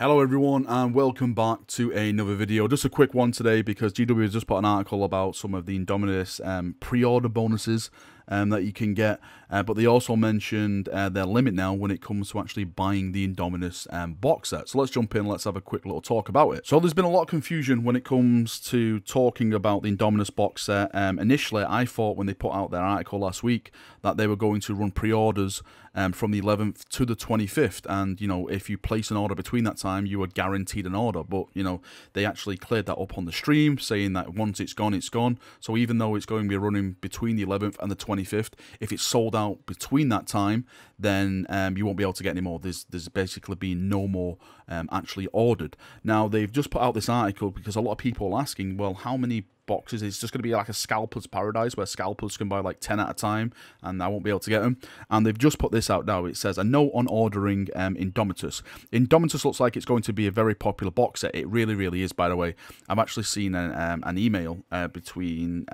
Hello everyone and welcome back to another video. Just a quick one today because GW has just put an article about some of the Indomitus um, pre-order bonuses um, that you can get. Uh, but they also mentioned uh, their limit now when it comes to actually buying the Indomitus um, box set. So let's jump in, let's have a quick little talk about it. So there's been a lot of confusion when it comes to talking about the Indomitus box set. Um, initially, I thought when they put out their article last week that they were going to run pre-orders um, from the 11th to the 25th. And, you know, if you place an order between that time, you were guaranteed an order. But, you know, they actually cleared that up on the stream, saying that once it's gone, it's gone. So even though it's going to be running between the 11th and the 25th, if it's sold out between that time, then um, you won't be able to get any more. There's there's basically been no more um, actually ordered. Now they've just put out this article because a lot of people are asking, well, how many boxes. It's just going to be like a scalper's paradise where scalpers can buy like 10 at a time and I won't be able to get them. And they've just put this out now. It says a note on ordering um, Indomitus. Indomitus looks like it's going to be a very popular box set. It really, really is, by the way. I've actually seen an, um, an email uh, between.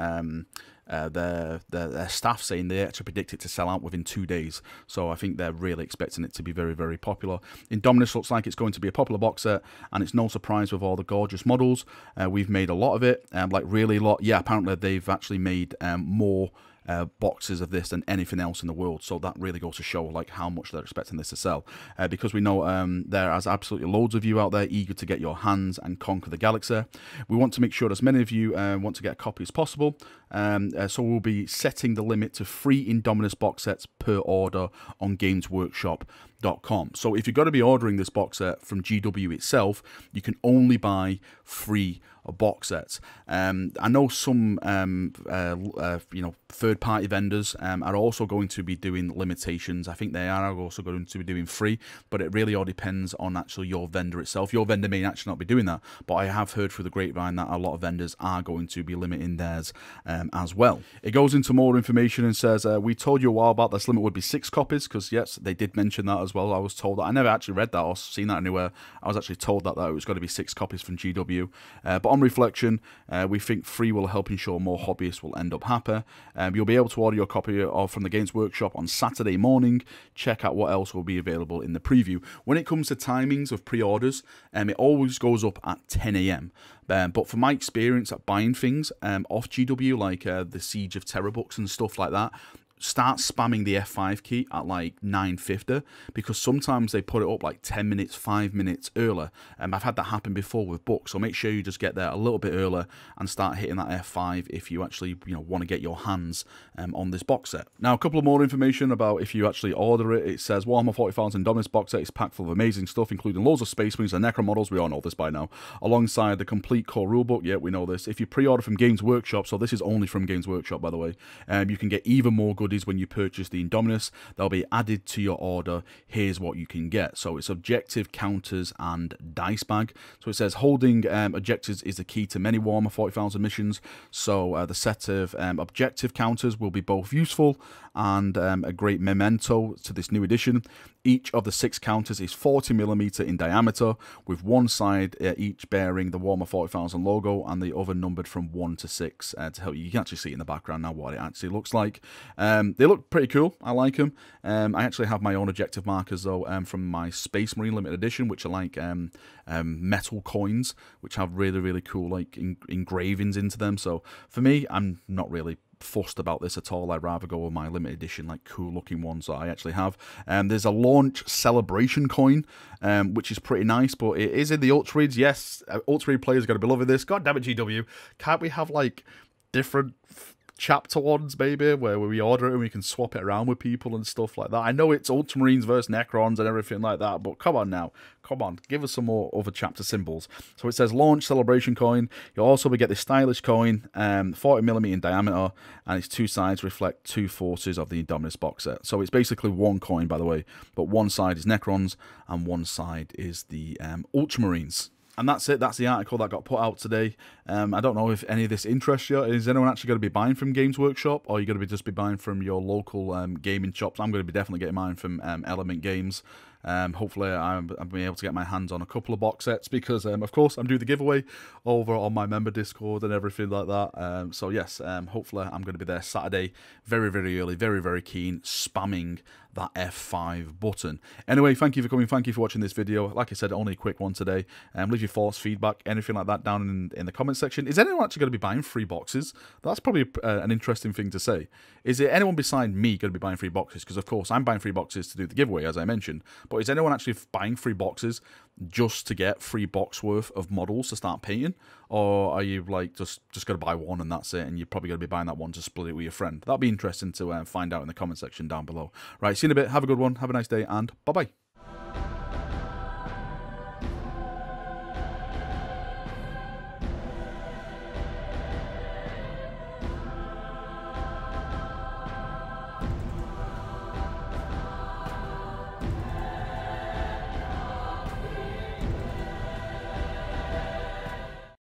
Uh, their, their, their staff saying they actually predict it to sell out within two days. So I think they're really expecting it to be very, very popular. Indomitus looks like it's going to be a popular box set, and it's no surprise with all the gorgeous models. Uh, we've made a lot of it, um, like really a lot. Yeah, apparently they've actually made um, more uh, boxes of this than anything else in the world. So that really goes to show like how much they're expecting this to sell. Uh, because we know um, there is absolutely loads of you out there eager to get your hands and conquer the galaxy. We want to make sure as many of you uh, want to get a copy as possible. Um, uh, so we'll be setting the limit to three Indomitus box sets per order on Games Workshop. So if you're going to be ordering this box set from GW itself, you can only buy three box sets. Um, I know some um, uh, uh, you know third party vendors um, are also going to be doing limitations. I think they are also going to be doing free, but it really all depends on actually your vendor itself. Your vendor may actually not be doing that, but I have heard through the grapevine that a lot of vendors are going to be limiting theirs um, as well. It goes into more information and says uh, we told you a while about this limit would be six copies because yes, they did mention that as well. I was told that I never actually read that or seen that anywhere. I was actually told that, that it was going to be six copies from GW. Uh, but on reflection, uh, we think free will help ensure more hobbyists will end up happy. Um, you'll be able to order your copy of from the Games Workshop on Saturday morning. Check out what else will be available in the preview. When it comes to timings of pre-orders, um, it always goes up at 10 a.m. Um, but from my experience at buying things um, off GW, like uh, the Siege of Terra books and stuff like that, start spamming the F5 key at like 9.50 because sometimes they put it up like 10 minutes, 5 minutes earlier. And um, I've had that happen before with books, so make sure you just get there a little bit earlier and start hitting that F5 if you actually you know want to get your hands um, on this box set. Now, a couple of more information about if you actually order it. It says Warhammer 40,000 Indomitus box set is packed full of amazing stuff, including loads of Space Marines and Necron models. We all know this by now. Alongside the complete core rulebook, yeah, we know this. If you pre-order from Games Workshop, so this is only from Games Workshop, by the way, um, you can get even more when you purchase the Indomitus. They'll be added to your order. Here's what you can get. So it's objective, counters, and dice bag. So it says holding um, objectives is the key to many Warhammer 40,000 missions. So uh, the set of um, objective counters will be both useful and um, a great memento to this new edition. Each of the six counters is 40mm in diameter, with one side uh, each bearing the Warhammer 40,000 logo and the other numbered from 1 to 6 uh, to help you. You can actually see in the background now what it actually looks like. Um, they look pretty cool. I like them. Um, I actually have my own objective markers, though, um, from my Space Marine Limited Edition, which are like um, um, metal coins, which have really, really cool like engravings into them. So for me, I'm not really fussed about this at all. I'd rather go with my limited edition, like cool looking ones that I actually have. Um, there's a launch celebration coin, um, which is pretty nice, but it is in the Ultra Reads. Yes, uh, Ultra Read players are going to be loving this. God damn it, GW. Can't we have like different chapter ones, maybe, where we order it and we can swap it around with people and stuff like that. I know it's Ultramarines versus Necrons and everything like that, but come on now. Come on, give us some more other chapter symbols. So it says launch celebration coin. You'll also get this stylish coin, um, 40 millimeter in diameter, and its two sides reflect two forces of the Indomitus box set. So it's basically one coin, by the way, but one side is Necrons and one side is the um, Ultramarines and that's it. That's the article that got put out today. Um, I don't know if any of this interests you. Is anyone actually going to be buying from Games Workshop, or you going to be just be buying from your local um, gaming shops? I'm going to be definitely getting mine from um, Element Games. Um, hopefully, I'm, I'm being able to get my hands on a couple of box sets because, um, of course, I'm doing the giveaway over on my member Discord and everything like that. Um, so yes, um, hopefully, I'm going to be there Saturday, very very early, very very keen, spamming that F5 button. Anyway, thank you for coming. Thank you for watching this video. Like I said, only a quick one today. Um, leave your thoughts, feedback, anything like that down in, in the comment section. Is anyone actually going to be buying free boxes? That's probably uh, an interesting thing to say. Is it anyone beside me going to be buying free boxes? Because, of course, I'm buying free boxes to do the giveaway, as I mentioned. But is anyone actually buying free boxes just to get free box worth of models to start painting? Or are you, like, just, just to buy one and that's it? And you're probably going to be buying that one to split it with your friend? That'd be interesting to uh, find out in the comment section down below. Right, see you in a bit. Have a good one. Have a nice day, and bye-bye.